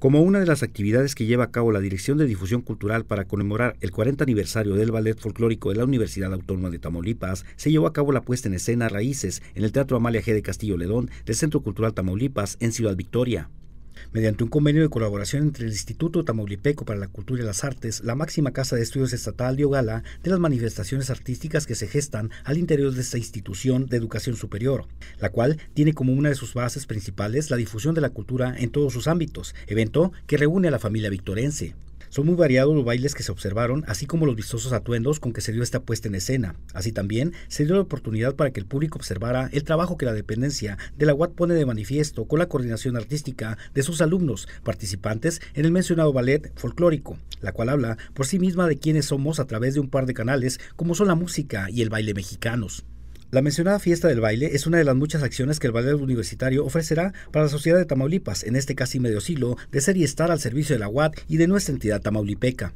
Como una de las actividades que lleva a cabo la Dirección de Difusión Cultural para conmemorar el 40 aniversario del Ballet Folclórico de la Universidad Autónoma de Tamaulipas, se llevó a cabo la puesta en escena Raíces en el Teatro Amalia G de Castillo Ledón del Centro Cultural Tamaulipas en Ciudad Victoria mediante un convenio de colaboración entre el Instituto Tamaulipeco para la Cultura y las Artes, la máxima casa de estudios estatal dio gala de las manifestaciones artísticas que se gestan al interior de esta institución de educación superior, la cual tiene como una de sus bases principales la difusión de la cultura en todos sus ámbitos, evento que reúne a la familia victorense. Son muy variados los bailes que se observaron, así como los vistosos atuendos con que se dio esta puesta en escena. Así también se dio la oportunidad para que el público observara el trabajo que la dependencia de la UAT pone de manifiesto con la coordinación artística de sus alumnos participantes en el mencionado ballet folclórico, la cual habla por sí misma de quiénes somos a través de un par de canales como son la música y el baile mexicanos. La mencionada fiesta del baile es una de las muchas acciones que el ballet universitario ofrecerá para la sociedad de Tamaulipas en este casi medio siglo de ser y estar al servicio de la UAT y de nuestra entidad tamaulipeca.